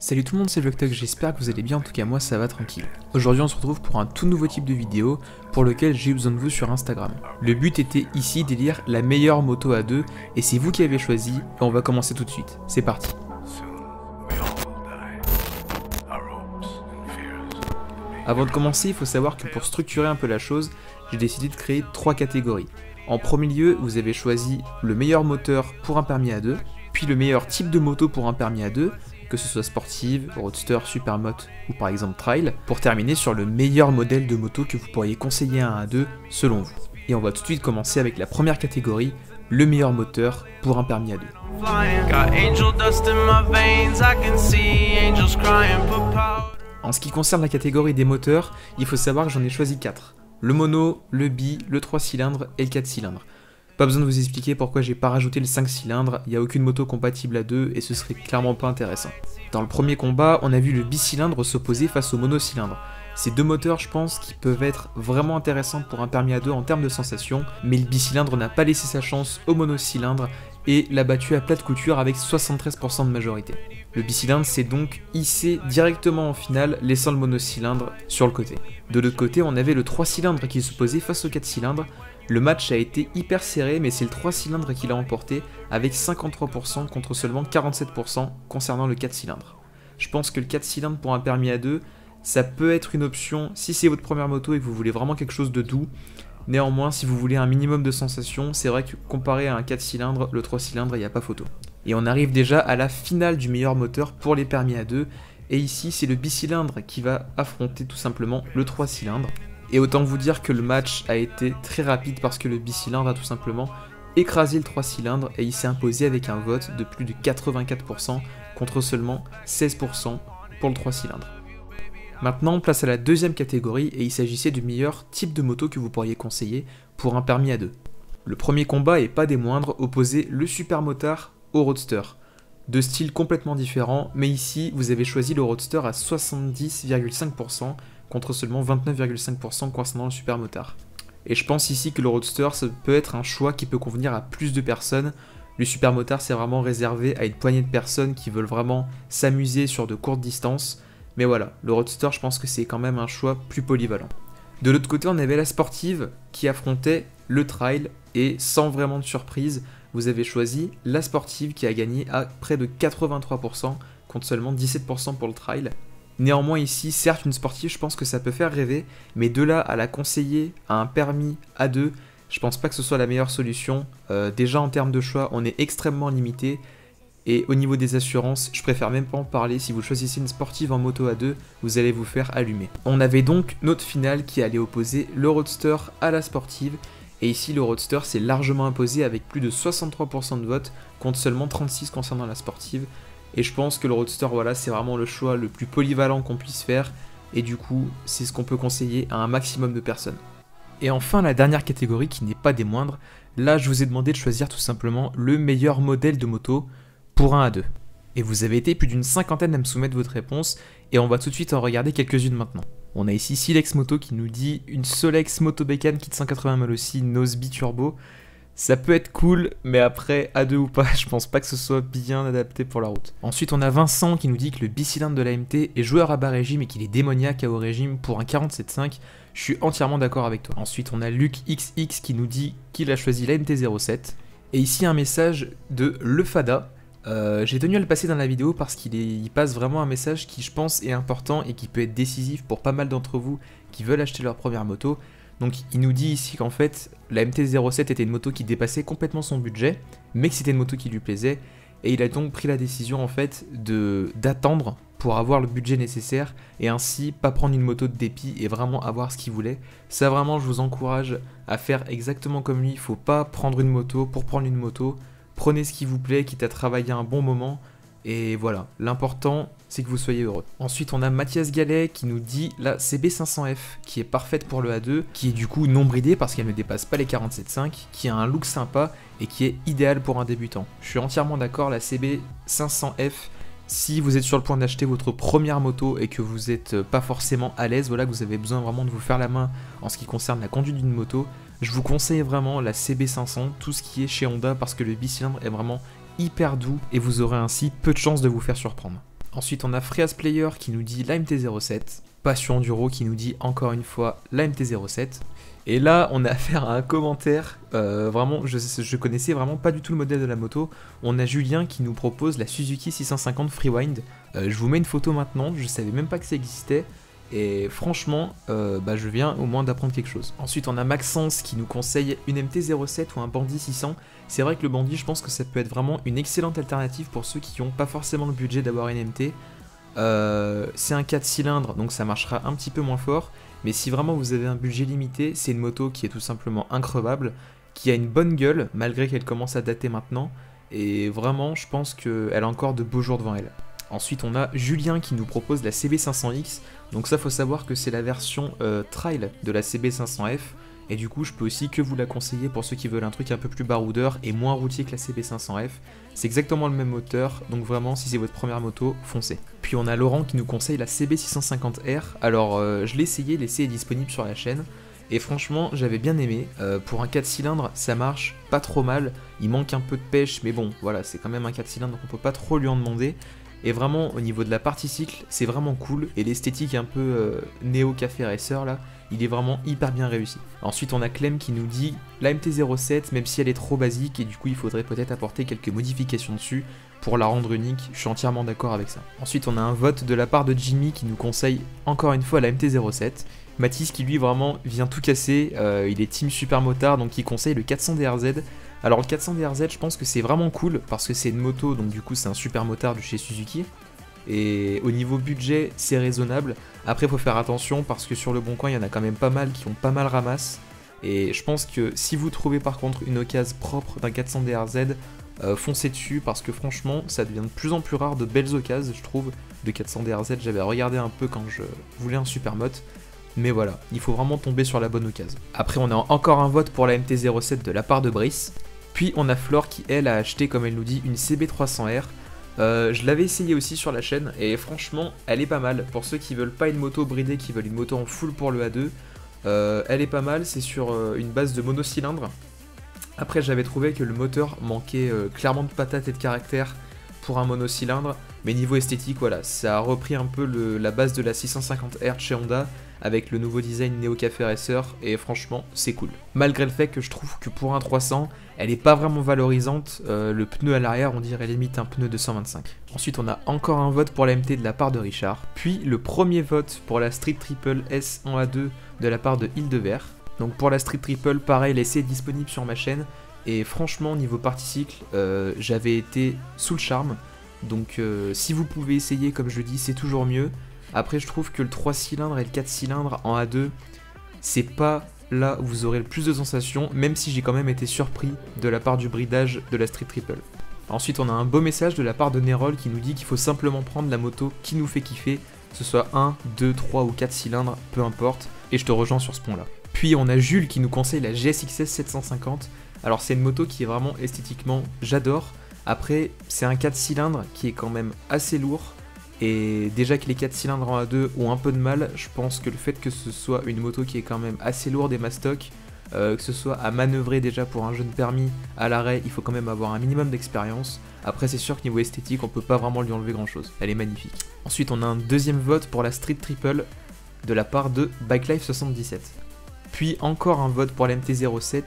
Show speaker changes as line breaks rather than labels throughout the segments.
Salut tout le monde, c'est Vlogtog, j'espère que vous allez bien, en tout cas moi ça va tranquille. Aujourd'hui on se retrouve pour un tout nouveau type de vidéo pour lequel j'ai eu besoin de vous sur Instagram. Le but était ici d'élire la meilleure moto à deux et c'est vous qui avez choisi et on va commencer tout de suite. C'est parti. Avant de commencer, il faut savoir que pour structurer un peu la chose, j'ai décidé de créer trois catégories. En premier lieu, vous avez choisi le meilleur moteur pour un permis à deux, puis le meilleur type de moto pour un permis à deux, que ce soit sportive, roadster, supermoto ou par exemple trail, pour terminer sur le meilleur modèle de moto que vous pourriez conseiller à un à deux selon vous. Et on va tout de suite commencer avec la première catégorie, le meilleur moteur pour un permis à deux. En ce qui concerne la catégorie des moteurs, il faut savoir que j'en ai choisi 4. Le mono, le bi, le 3 cylindres et le 4 cylindres. Pas besoin de vous expliquer pourquoi j'ai pas rajouté le 5 cylindres, il n'y a aucune moto compatible à deux et ce serait clairement pas intéressant. Dans le premier combat, on a vu le bicylindre s'opposer face au monocylindre. Ces deux moteurs, je pense, qui peuvent être vraiment intéressants pour un permis à deux en termes de sensations, mais le bicylindre n'a pas laissé sa chance au monocylindre et l'a battu à plate couture avec 73% de majorité. Le bicylindre s'est donc hissé directement en finale, laissant le monocylindre sur le côté. De l'autre côté, on avait le 3 cylindres qui s'opposait face au 4 cylindres, le match a été hyper serré, mais c'est le 3 cylindres qui l'a emporté, avec 53% contre seulement 47% concernant le 4 cylindres. Je pense que le 4 cylindres pour un permis à 2, ça peut être une option si c'est votre première moto et que vous voulez vraiment quelque chose de doux. Néanmoins, si vous voulez un minimum de sensations, c'est vrai que comparé à un 4 cylindres, le 3 cylindres, il n'y a pas photo. Et on arrive déjà à la finale du meilleur moteur pour les permis à 2. Et ici, c'est le bicylindre qui va affronter tout simplement le 3 cylindres. Et autant vous dire que le match a été très rapide parce que le bicylindre a tout simplement écrasé le 3 cylindres et il s'est imposé avec un vote de plus de 84% contre seulement 16% pour le 3 cylindres. Maintenant, place à la deuxième catégorie et il s'agissait du meilleur type de moto que vous pourriez conseiller pour un permis à deux. Le premier combat et pas des moindres opposait le supermotard au roadster. Deux styles complètement différents, mais ici vous avez choisi le roadster à 70,5% contre seulement 29,5% concernant le supermotard. Et je pense ici que le Roadster, ça peut être un choix qui peut convenir à plus de personnes. Le supermotard, c'est vraiment réservé à une poignée de personnes qui veulent vraiment s'amuser sur de courtes distances. Mais voilà, le Roadster, je pense que c'est quand même un choix plus polyvalent. De l'autre côté, on avait la sportive qui affrontait le trail et sans vraiment de surprise, vous avez choisi la sportive qui a gagné à près de 83% contre seulement 17% pour le trail. Néanmoins ici, certes une sportive, je pense que ça peut faire rêver, mais de là à la conseiller à un permis à deux, je pense pas que ce soit la meilleure solution. Euh, déjà en termes de choix, on est extrêmement limité. Et au niveau des assurances, je préfère même pas en parler. Si vous choisissez une sportive en moto à deux, vous allez vous faire allumer. On avait donc notre finale qui allait opposer le Roadster à la sportive. Et ici, le Roadster s'est largement imposé avec plus de 63% de votes contre seulement 36 concernant la sportive. Et je pense que le Roadster, voilà, c'est vraiment le choix le plus polyvalent qu'on puisse faire. Et du coup, c'est ce qu'on peut conseiller à un maximum de personnes. Et enfin, la dernière catégorie qui n'est pas des moindres, là je vous ai demandé de choisir tout simplement le meilleur modèle de moto pour un à 2. Et vous avez été plus d'une cinquantaine à me soumettre votre réponse, et on va tout de suite en regarder quelques-unes maintenant. On a ici Silex Moto qui nous dit une Solex Moto Bécane kit 180 mal aussi, Nose Turbo. Ça peut être cool, mais après, à deux ou pas, je pense pas que ce soit bien adapté pour la route. Ensuite, on a Vincent qui nous dit que le bicylindre de l'AMT est joueur à bas régime et qu'il est démoniaque à haut régime pour un 47.5. Je suis entièrement d'accord avec toi. Ensuite, on a Luc XX qui nous dit qu'il a choisi la MT-07. Et ici, un message de Lefada. Euh, j'ai tenu à le passer dans la vidéo parce qu'il passe vraiment un message qui, je pense, est important et qui peut être décisif pour pas mal d'entre vous qui veulent acheter leur première moto. Donc il nous dit ici qu'en fait la MT-07 était une moto qui dépassait complètement son budget, mais que c'était une moto qui lui plaisait, et il a donc pris la décision en fait d'attendre pour avoir le budget nécessaire et ainsi pas prendre une moto de dépit et vraiment avoir ce qu'il voulait. Ça vraiment je vous encourage à faire exactement comme lui, il faut pas prendre une moto. Pour prendre une moto, prenez ce qui vous plaît, quitte à travailler un bon moment, et voilà, l'important c'est que vous soyez heureux. Ensuite, on a Mathias Gallet qui nous dit la CB500F qui est parfaite pour le A2, qui est du coup non bridée parce qu'elle ne dépasse pas les 47.5, qui a un look sympa et qui est idéal pour un débutant. Je suis entièrement d'accord, la CB500F si vous êtes sur le point d'acheter votre première moto et que vous n'êtes pas forcément à l'aise, voilà, que vous avez besoin vraiment de vous faire la main en ce qui concerne la conduite d'une moto, je vous conseille vraiment la CB500, tout ce qui est chez Honda, parce que le bicylindre est vraiment hyper doux et vous aurez ainsi peu de chances de vous faire surprendre. Ensuite, on a Freas Player qui nous dit la MT-07. Passion Enduro qui nous dit encore une fois la MT-07. Et là, on a affaire à un commentaire. euh, vraiment, je, je connaissais vraiment pas du tout le modèle de la moto. On a Julien qui nous propose la Suzuki 650 Freewind. Euh, je vous mets une photo maintenant. Je savais même pas que ça existait. Et franchement, euh, bah, je viens au moins d'apprendre quelque chose. Ensuite, on a Maxence qui nous conseille une MT-07 ou un Bandit 600. C'est vrai que le Bandit, je pense que ça peut être vraiment une excellente alternative pour ceux qui n'ont pas forcément le budget d'avoir une MT. Euh, c'est un 4 cylindres, donc ça marchera un petit peu moins fort. Mais si vraiment vous avez un budget limité, c'est une moto qui est tout simplement increvable, qui a une bonne gueule, malgré qu'elle commence à dater maintenant. Et vraiment, je pense qu'elle a encore de beaux jours devant elle. Ensuite, on a Julien qui nous propose la CB500X. Donc ça, faut savoir que c'est la version euh, trail de la CB500F. Et du coup, je peux aussi que vous la conseiller pour ceux qui veulent un truc un peu plus baroudeur et moins routier que la CB500F. C'est exactement le même moteur, donc vraiment, si c'est votre première moto, foncez. Puis on a Laurent qui nous conseille la CB650R. Alors, euh, je l'ai essayé, l'essai est disponible sur la chaîne. Et franchement, j'avais bien aimé. Euh, pour un 4 cylindres, ça marche pas trop mal. Il manque un peu de pêche, mais bon, voilà, c'est quand même un 4 cylindres, donc on peut pas trop lui en demander. Et vraiment, au niveau de la partie cycle, c'est vraiment cool. Et l'esthétique un peu euh, néo-café racer là, il est vraiment hyper bien réussi. Ensuite, on a Clem qui nous dit la MT-07, même si elle est trop basique, et du coup, il faudrait peut-être apporter quelques modifications dessus pour la rendre unique. Je suis entièrement d'accord avec ça. Ensuite, on a un vote de la part de Jimmy qui nous conseille encore une fois la MT-07. Mathis qui lui vraiment vient tout casser, euh, il est team super motard donc il conseille le 400 DRZ. Alors le 400 DRZ je pense que c'est vraiment cool parce que c'est une moto donc du coup c'est un super motard de chez Suzuki. Et au niveau budget c'est raisonnable. Après faut faire attention parce que sur le bon coin il y en a quand même pas mal qui ont pas mal ramasse. Et je pense que si vous trouvez par contre une occasion propre d'un 400 DRZ, euh, foncez dessus parce que franchement ça devient de plus en plus rare de belles occasions je trouve de 400 DRZ. J'avais regardé un peu quand je voulais un super mote. Mais voilà, il faut vraiment tomber sur la bonne occasion. Après, on a encore un vote pour la MT-07 de la part de Brice. Puis on a Flore qui, elle, a acheté, comme elle nous dit, une CB300R. Euh, je l'avais essayé aussi sur la chaîne et franchement, elle est pas mal. Pour ceux qui veulent pas une moto bridée, qui veulent une moto en full pour le A2, euh, elle est pas mal. C'est sur euh, une base de monocylindre. Après, j'avais trouvé que le moteur manquait clairement de patate et de caractère pour un monocylindre. Mais niveau esthétique, voilà, ça a repris un peu la base de la 650R de chez Honda avec le nouveau design Neo Café Racer et franchement c'est cool. Malgré le fait que je trouve que pour un 300 elle est pas vraiment valorisante, euh, le pneu à l'arrière on dirait limite un pneu de 125. Ensuite on a encore un vote pour la MT de la part de Richard, puis le premier vote pour la Street Triple S en A2 de la part de Hildevert. Donc pour la Street Triple pareil l'essai est disponible sur ma chaîne et franchement niveau partie cycle euh, j'avais été sous le charme. Donc euh, si vous pouvez essayer comme je dis c'est toujours mieux. Après, je trouve que le 3 cylindres et le 4 cylindres en A2, c'est pas là où vous aurez le plus de sensations, même si j'ai quand même été surpris de la part du bridage de la Street Triple. Ensuite, on a un beau message de la part de Nerol qui nous dit qu'il faut simplement prendre la moto qui nous fait kiffer, que ce soit 1, 2, 3 ou 4 cylindres, peu importe, et je te rejoins sur ce point-là. Puis on a Jules qui nous conseille la GSXS 750. Alors c'est une moto qui est vraiment esthétiquement, j'adore. Après, c'est un 4 cylindres qui est quand même assez lourd. Et déjà que les 4 cylindres en A2 ont un peu de mal, je pense que le fait que ce soit une moto qui est quand même assez lourde et mastoc, euh, que ce soit à manœuvrer déjà pour un jeune permis à l'arrêt, il faut quand même avoir un minimum d'expérience. Après, c'est sûr que niveau esthétique, on peut pas vraiment lui enlever grand chose. Elle est magnifique. Ensuite, on a un deuxième vote pour la Street Triple de la part de Bikelife77. Puis encore un vote pour la MT-07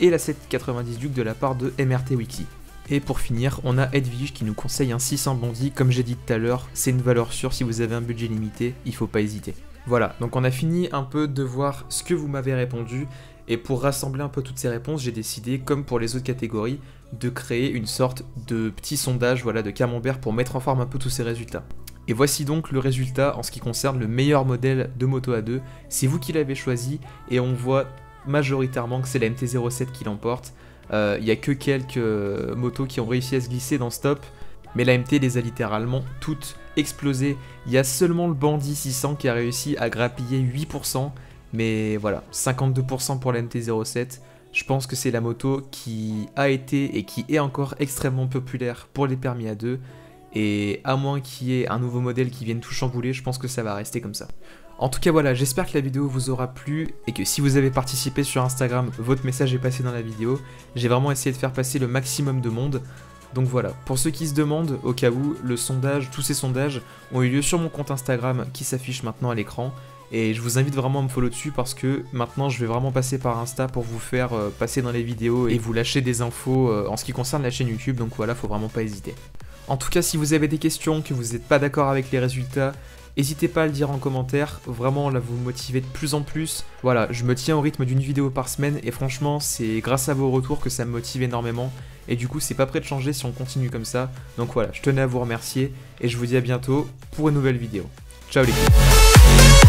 et la 790 Duke de la part de MRT Wiki. Et pour finir, on a Edwige qui nous conseille un 600 bondi, comme j'ai dit tout à l'heure, c'est une valeur sûre si vous avez un budget limité, il faut pas hésiter. Voilà, donc on a fini un peu de voir ce que vous m'avez répondu, et pour rassembler un peu toutes ces réponses, j'ai décidé, comme pour les autres catégories, de créer une sorte de petit sondage voilà, de camembert pour mettre en forme un peu tous ces résultats. Et voici donc le résultat en ce qui concerne le meilleur modèle de moto A2. C'est vous qui l'avez choisi et on voit majoritairement que c'est la MT-07 qui l'emporte. Il n'y a que quelques euh, motos qui ont réussi à se glisser dans ce top, mais la MT les a littéralement toutes explosées. Il y a seulement le Bandit 600 qui a réussi à grappiller 8%, mais voilà, 52% pour la MT-07. Je pense que c'est la moto qui a été et qui est encore extrêmement populaire pour les permis à deux. Et à moins qu'il y ait un nouveau modèle qui vienne tout chambouler, je pense que ça va rester comme ça. En tout cas voilà, j'espère que la vidéo vous aura plu et que si vous avez participé sur Instagram, votre message est passé dans la vidéo. J'ai vraiment essayé de faire passer le maximum de monde. Donc voilà, pour ceux qui se demandent, au cas où, le sondage, tous ces sondages ont eu lieu sur mon compte Instagram qui s'affiche maintenant à l'écran. Et je vous invite vraiment à me follow dessus parce que maintenant je vais vraiment passer par Insta pour vous faire euh, passer dans les vidéos et vous lâcher des infos euh, en ce qui concerne la chaîne YouTube. Donc voilà, faut vraiment pas hésiter. En tout cas, si vous avez des questions, que vous n'êtes pas d'accord avec les résultats, N'hésitez pas à le dire en commentaire, vraiment là vous motivez de plus en plus. Voilà, je me tiens au rythme d'une vidéo par semaine et franchement c'est grâce à vos retours que ça me motive énormément. Et du coup c'est pas prêt de changer si on continue comme ça. Donc voilà, je tenais à vous remercier et je vous dis à bientôt pour une nouvelle vidéo. Ciao les gars